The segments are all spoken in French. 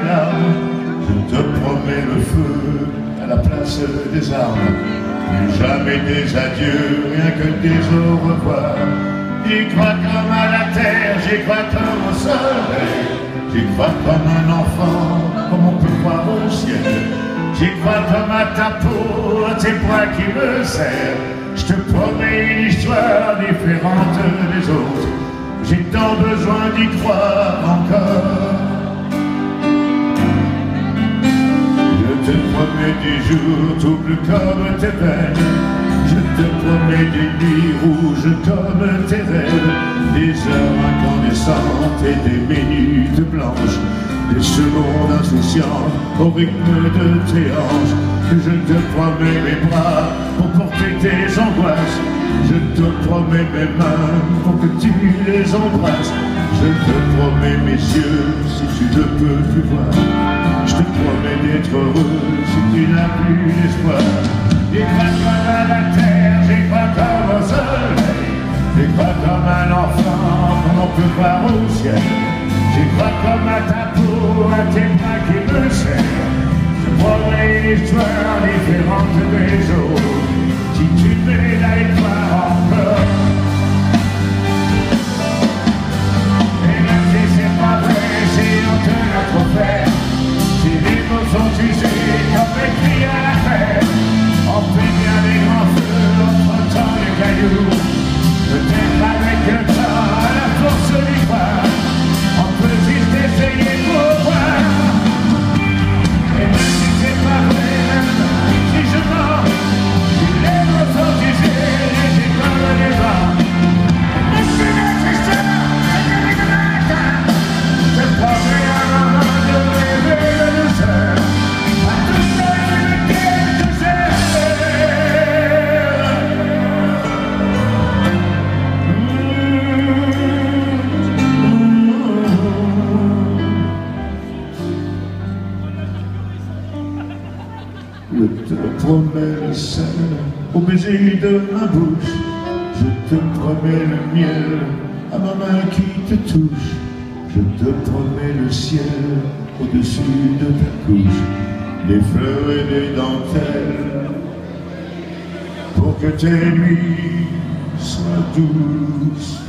Je te promets le feu à la place des armes. Plus jamais des adieux, rien que des au revoir. J'y crois comme à la terre, j'y crois comme au soleil. J'y crois comme un enfant, comme on peut croire au ciel. J'y crois comme à ta peau, à tes bras qui me serrent. Je te promets une histoire différente des autres. J'ai tant besoin d'y croire encore. Te promets des jours tout plus comme tes peines. Je te promets des nuits rouges comme tes rêves. Des heures incandescentes et des minutes blanches. Des secondes insouciantes au rythme de tes hanches. Je te promets mes bras pour porter tes angoisses. Je te promets mes mains pour que tu les embrasses. Je te promets mes yeux si tu ne peux plus voir. Je te promets d'être heureux si tu n'as plus d'espoir. Comme à la terre, crois comme au soleil. Crois comme un enfant, comme on peut voir au ciel. Comme à ta peau, à tes bras qui me serrent. Je promets une histoire différente des autres. Je te promets le sel au baiser de ma bouche. Je te promets le miel à ma main qui te touche. Je te promets le ciel au-dessus de ta couche. Des fleurs et des dentelles pour que tes nuits soient douces.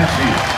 Brasil.